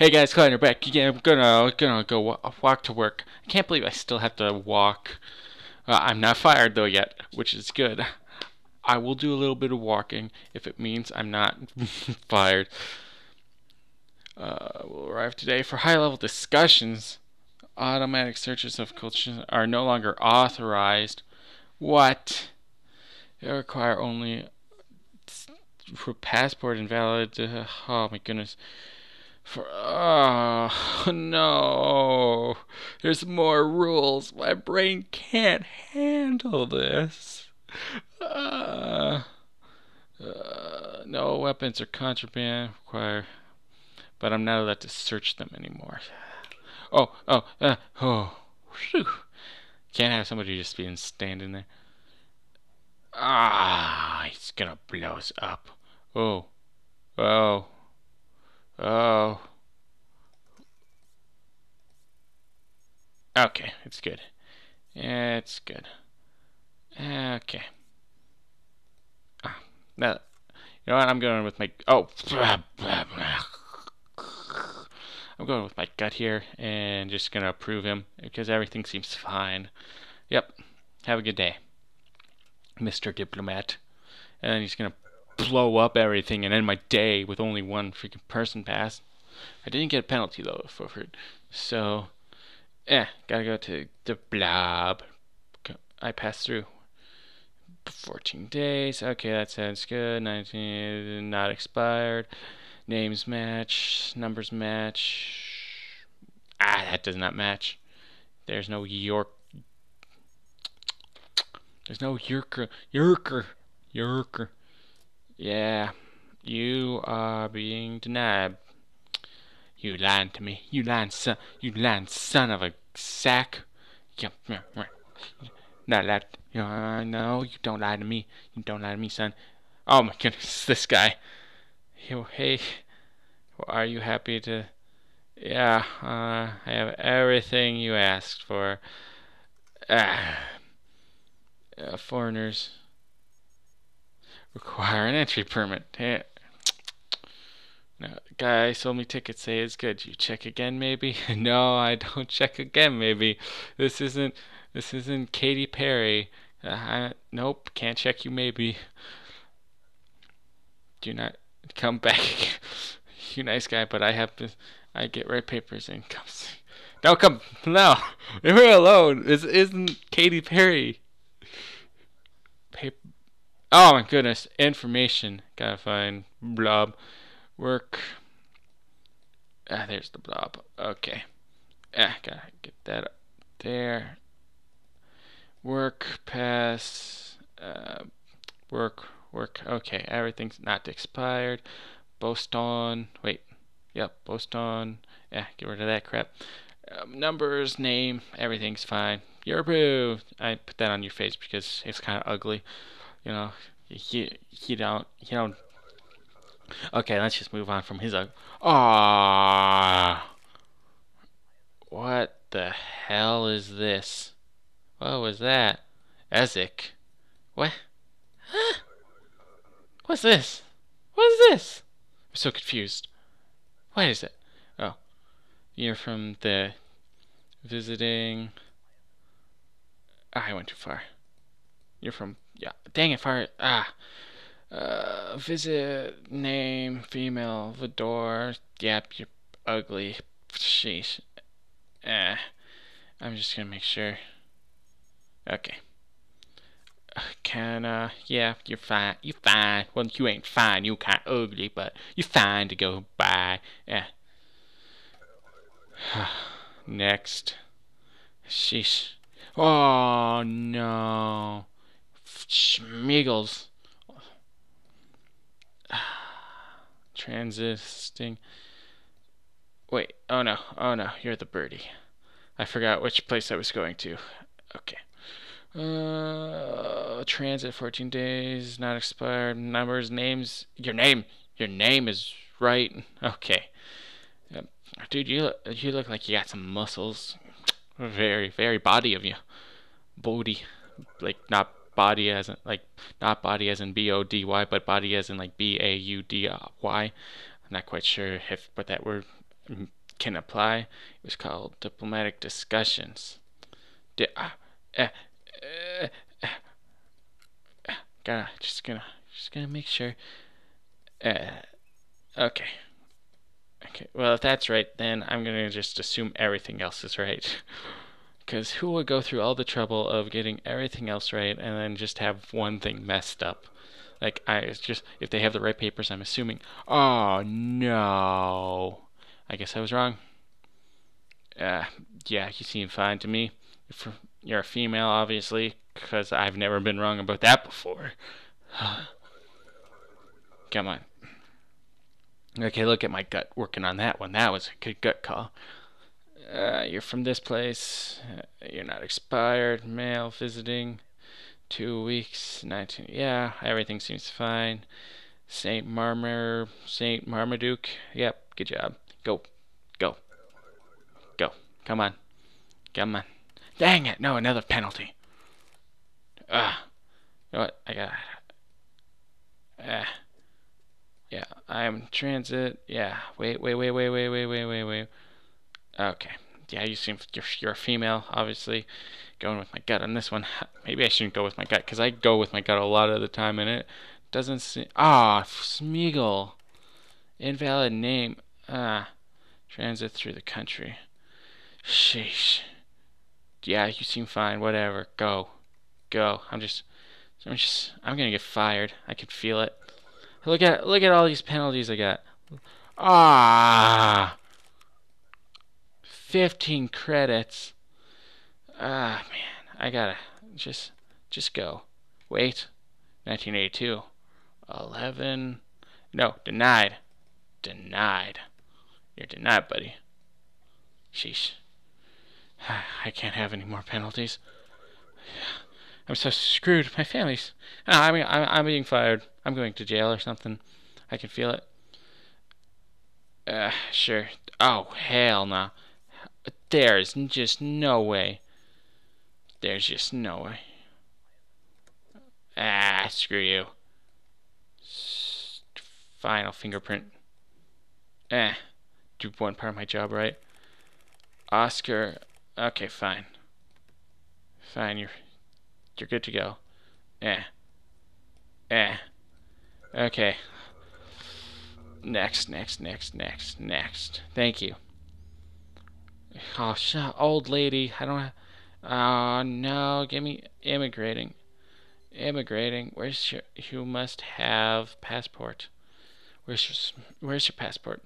Hey guys, Clandor back again. I'm gonna gonna go wa- walk to work. I can't believe I still have to walk. Uh, I'm not fired though yet, which is good. I will do a little bit of walking if it means I'm not fired. Uh, we'll arrive today for high-level discussions. Automatic searches of cultures are no longer authorized. What? They require only for passport invalid. Uh, oh my goodness. For oh no, there's more rules. My brain can't handle this. Uh, uh, no weapons or contraband require, but I'm not allowed to search them anymore. Oh, oh, uh, oh, whew. Can't have somebody just being standing there. Ah, he's gonna blow us up. Oh, oh. Oh. Okay, it's good. It's good. Okay. Ah, now, you know what? I'm going with my. Oh. I'm going with my gut here and just going to approve him because everything seems fine. Yep. Have a good day, Mr. Diplomat. And he's going to blow up everything and end my day with only one freaking person pass. I didn't get a penalty though for it. So, eh, gotta go to the blob. I passed through. 14 days. Okay, that sounds good. 19, not expired. Names match. Numbers match. Ah, that does not match. There's no York. There's no Yorker. Yorker. Yorker. Yeah, you are being denied. You lying to me. You lying son. You lying son of a sack. Not that. No, you don't lie to me. You don't lie to me, son. Oh my goodness, this guy. Hey, are you happy to? Yeah, uh, I have everything you asked for. Ah, uh, foreigners require an entry permit. Yeah. No, guy sold me tickets. Say it's good. You check again, maybe? no, I don't check again, maybe. This isn't. This isn't Katy Perry. Uh, I, nope, can't check you, maybe. Do not come back. you nice guy, but I have to. I get red papers and come. Don't come. No, leave me alone. This isn't Katy Perry. Oh my goodness, information. Gotta find blob. Work. Ah, there's the blob. Okay. Ah, gotta get that up there. Work, pass, uh, work, work. Okay, everything's not expired. Boston. Wait. Yep, Boston. Yeah, get rid of that crap. Um, numbers, name, everything's fine. You're approved. I put that on your face because it's kind of ugly you know, he you don't he don't. Okay, let's just move on from his. Ah, what the hell is this? What was that? Ezek? What? Huh? What's this? What is this? I'm so confused. What is it? Oh, you're from the visiting. I went too far. You're from yeah. Dang it, fire. Ah. Uh, visit name female Vedor. Yep, you're ugly. Sheesh. Eh. I'm just gonna make sure. Okay. Can uh yeah, you're fine. You're fine. Well you ain't fine, you kinda ugly, but you're fine to go by. Yeah. Next. Sheesh. Oh no. Schmiegels. Transisting. Wait, oh no, oh no, you're the birdie. I forgot which place I was going to. Okay. Uh, transit 14 days, not expired. Numbers, names. Your name, your name is right. Okay. Yep. Dude, you you look like you got some muscles. Very, very body of you. Body. Like, not body as in like not body as in B O D Y, but body as in like B A U D Y. I'm not quite sure if what that word can apply. It was called diplomatic discussions. Di- uh, uh, uh, gotta just gonna just gonna make sure. Okay. Okay. Well, if that's right, then I'm gonna just assume everything else is right. Because who would go through all the trouble of getting everything else right and then just have one thing messed up? Like I it's just if they have the right papers, I'm assuming. Oh no. I guess I was wrong. Uh, yeah, you seem fine to me. If You're a female, obviously, because I've never been wrong about that before. Come on. Okay, look at my gut working on that one. That was a good gut call. Uh, you're from this place. Uh, you're not expired. Male visiting. Two weeks. 19. Yeah, everything seems fine. Saint Marmar. Saint Marmaduke. Yep, good job. Go. Go. Go. Come on. Come on. Dang it! No, another penalty. Ah. You know what? I got. Ah. Yeah, I'm transit. Yeah. Wait, wait, wait, wait, wait, wait, wait, wait, wait. Okay. Yeah, you seem you're, you're a female, obviously. Going with my gut on this one. Maybe I shouldn't go with my gut because I go with my gut a lot of the time, and it doesn't seem. Ah, Smeagol. Invalid name. Ah. Transit through the country. Sheesh. Yeah, you seem fine. Whatever. Go. Go. I'm just. I'm just. I'm gonna get fired. I can feel it. Look at look at all these penalties I got. Ah. 15 credits. Ah, man. I gotta just just go. Wait. 1982. 11. No, denied. Denied. You're denied, buddy. Sheesh. I can't have any more penalties. I'm so screwed. My family's. I mean, I'm, I'm being fired. I'm going to jail or something. I can feel it. Uh, sure. Oh, hell no. But there's just no way. There's just no way. Ah, screw you. Final fingerprint. Eh. Do one part of my job right. Oscar. Okay, fine. Fine, you're you're good to go. Eh. Eh. Okay. Next, next, next, next, next. Thank you. Oh, shut, old lady. I don't. Oh no, give me immigrating. Immigrating. Where's your? You must have passport. Where's your? Where's your passport?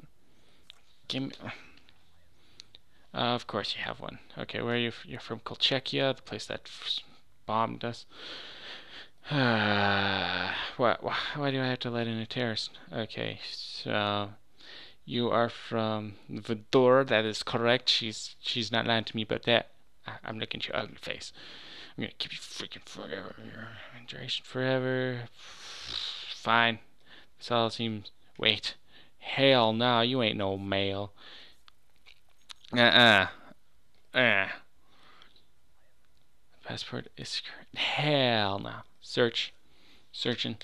Give me. Uh, of course you have one. Okay, where are you? You're from Kolechia, the place that bombed us. Uh, what? Why, why do I have to let in a terrorist? Okay, so you are from Vedor. That is correct. She's she's not lying to me about that. I, am looking at your ugly face. I'm gonna keep you freaking forever. Duration forever. Fine. This all seems. Wait. Hell no, you ain't no male. Uh-uh. Uh. Passport is hell no. Search. Searching.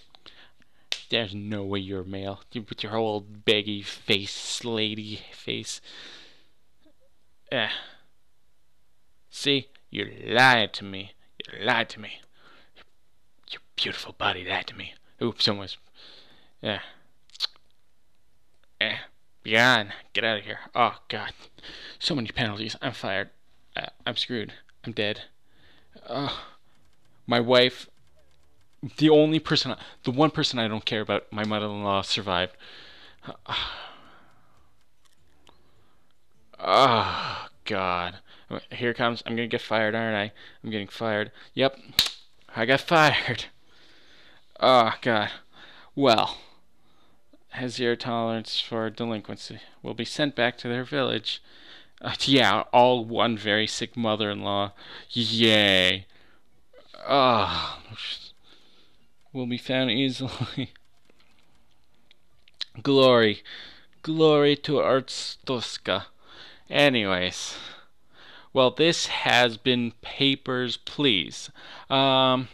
There's no way you're male. You put your whole baggy face, lady face. Eh. See? You lied to me. You lied to me. Your beautiful body lied to me. Oops, almost. Eh. Be gone. Get out of here. Oh, God. So many penalties. I'm fired. Uh, I'm screwed. I'm dead. Oh. my wife, the only person, the one person I don't care about, my mother-in-law survived. Oh, God. Here comes. I'm going to get fired, aren't I? I'm getting fired. Yep. I got fired. Oh, God. Well, has zero tolerance for delinquency. Will be sent back to their village. Uh, yeah, all one very sick mother-in-law. Yay. Ah. Oh, will be found easily. Glory. Glory to Arstotzka. Anyways. Well, this has been Papers, Please. Um...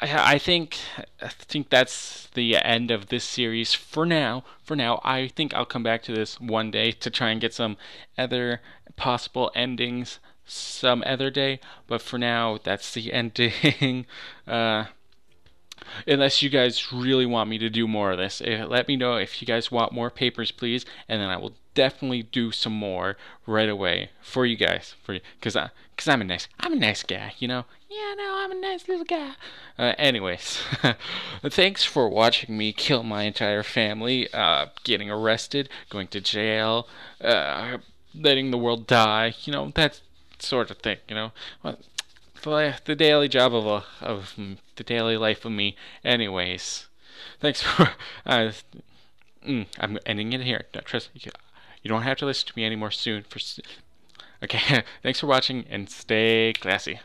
I, I think I think that's the end of this series for now. For now, I think I'll come back to this one day to try and get some other possible endings some other day. But for now, that's the ending. uh, unless you guys really want me to do more of this. Eh, let me know if you guys want more papers, please, and then I will definitely do some more right away for you guys. For you, cause I, cause I'm a nice, I'm a nice guy, you know. Yeah, no, I'm a nice little guy. Uh, anyways, thanks for watching me kill my entire family, uh, getting arrested, going to jail, uh, letting the world die. You know that sort of thing. You know Well, the daily job of a, of the daily life of me. Anyways, thanks for. Uh, mm, I'm ending it here. Trust you don't have to listen to me anymore soon. For okay, thanks for watching and stay classy.